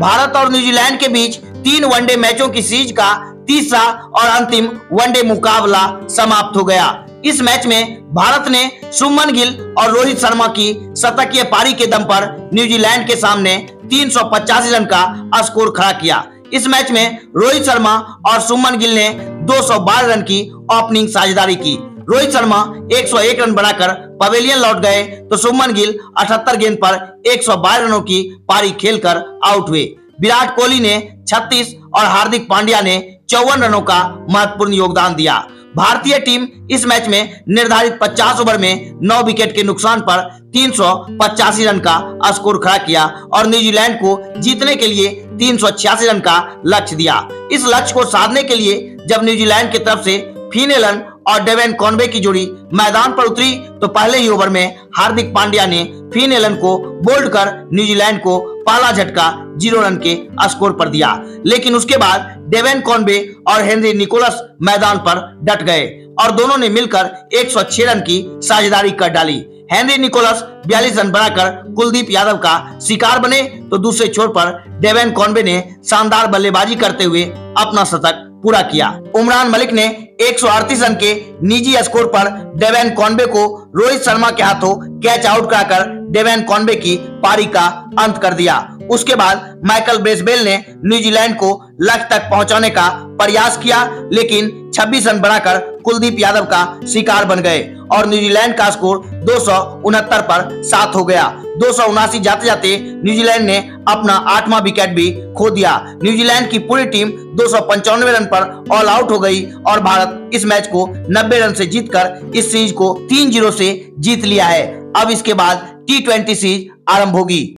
भारत और न्यूजीलैंड के बीच तीन वनडे मैचों की सीरीज़ का तीसरा और अंतिम वनडे मुकाबला समाप्त हो गया। इस मैच में भारत ने सुमन गिल और रोहित शर्मा की शतकीय पारी के दम पर न्यूजीलैंड के सामने तीन रन का स्कोर खड़ा किया। इस मैच में रोहित शर्मा और सुमन गिल ने 212 रन की ओपनिंग साझेदारी की। रोहित शर्मा 101 रन बनाकर पवेलियन लौट गए। तो सुमन गिल 78 गेंद पर 112 रनों की पारी खेलकर आउट हुए। विराट कोहली ने 36 और हार्दिक पांड्या ने चौवन रनों का महत्वपूर्ण योगदान दिया। भारतीय टीम इस मैच में निर्धारित 50 ओवर में 9 विकेट के नुकसान पर तीन सौ पचासी रन का स्कोर खड़ा किया और न्यूजीलैंड को जीतने के लिए तीन सौ छियासी रन का लक्ष्य दिया। इस लक्ष्य को साधने के लिए जब न्यूजीलैंड की तरफ़ से फिनेलन और डेवेन कॉनवे की जोड़ी मैदान पर उतरी तो पहले ही ओवर में हार्दिक पांड्या ने फिन एलन को बोल्ड कर न्यूजीलैंड को पाला झटका ज़ीरो रन के स्कोर पर दिया। लेकिन उसके बाद डेवेन कॉनवे और हेनरी निकोलस मैदान पर डट गए और दोनों ने मिलकर 106 रन की साझेदारी कर डाली। हेनरी निकोलस 42 रन बनाकर कुलदीप यादव का शिकार बने तो दूसरे छोर पर डेवेन कॉनवे ने शानदार बल्लेबाजी करते हुए अपना शतक पूरा किया। उमरान मलिक ने एक सौ अड़तीस रन के निजी स्कोर पर डेवेन कॉन्बे को रोहित शर्मा के हाथों कैच आउट कराकर डेवेन कॉन्बे की पारी का अंत कर दिया। उसके बाद माइकल ब्रेसबेल ने न्यूजीलैंड को लक्ष्य तक पहुँचाने का प्रयास किया, लेकिन 26 रन बनाकर कुलदीप यादव का शिकार बन गए और न्यूजीलैंड का स्कोर दो पर सात हो गया। दो जाते जाते न्यूजीलैंड ने अपना आठवां विकेट भी खो दिया। न्यूजीलैंड की पूरी टीम दो रन पर ऑल आउट हो गई और भारत इस मैच को 90 रन से जीतकर इस सीरीज़ को तीन ज़ीरो से जीत लिया है। अब इसके बाद टी सीरीज़ आरंभ होगी।